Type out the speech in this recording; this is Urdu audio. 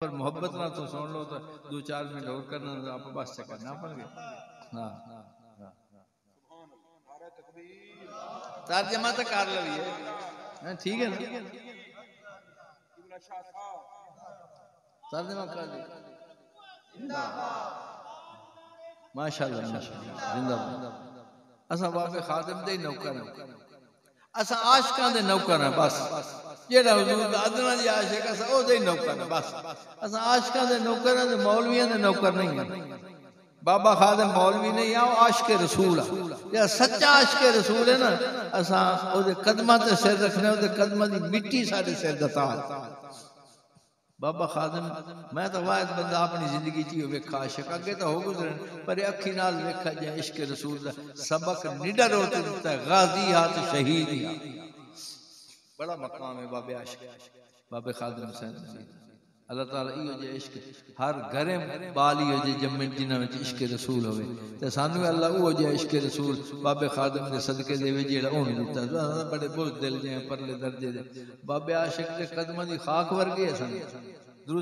پر محبت نہ تو سن لو تو دو چار منٹ اور کرنا، تو آپ بس چکر نہ پڑ گئے ہاں ترجمہ تو کر لو یہ۔ ہاں، ٹھیک ہے نا؟ ترجمہ کر لیا ماشاءاللہ ماشاءاللہ۔ زندہ باد۔ اسا بابے خادم دے نوکر ہیں۔ اسا عاشقاں دے نوکر ہیں، بس۔ جیڑا حضور دا ادنا دی عاشق اسا او دے نوکر بس۔ اسا عاشقاں دے نوکر ہیں تے مولویاں دے نوکر نہیں ہیں۔ بابا خادم مولوی نہیں آؤ عاشق رسول ہے یا سچا عاشق رسول ہے نا اسا او دے قدماں تے سر رکھنے او دے قدماں دی مٹی سارے سر دتا بابا خادم، میں تو واحد بندہ اپنی زندگی چی ویکھا، عاشق اگے تو ہو گزرے، پر اکھی نال ویکھا جائے، عشق رسول دا سبق نڈر ہوتے دیتا ہے، غازی ہاتھ شہید ہی۔ بڑا مقام ہے بابے عاشق بابے خادم حسین اللہ تعالیٰ یہ جو عشق، ہر گھر بالی ہو جائے جمن جنہ میں عشق رسول ہوئے۔ تو سانو اللہ او جو عشق رسول بابے خادم نے صدقے دے وے جیڑا اون دیتا بڑے بہت دل جائیں پرلے درجے دے۔ بابے عاشق دے قدمہ دی خاک ورگے سن۔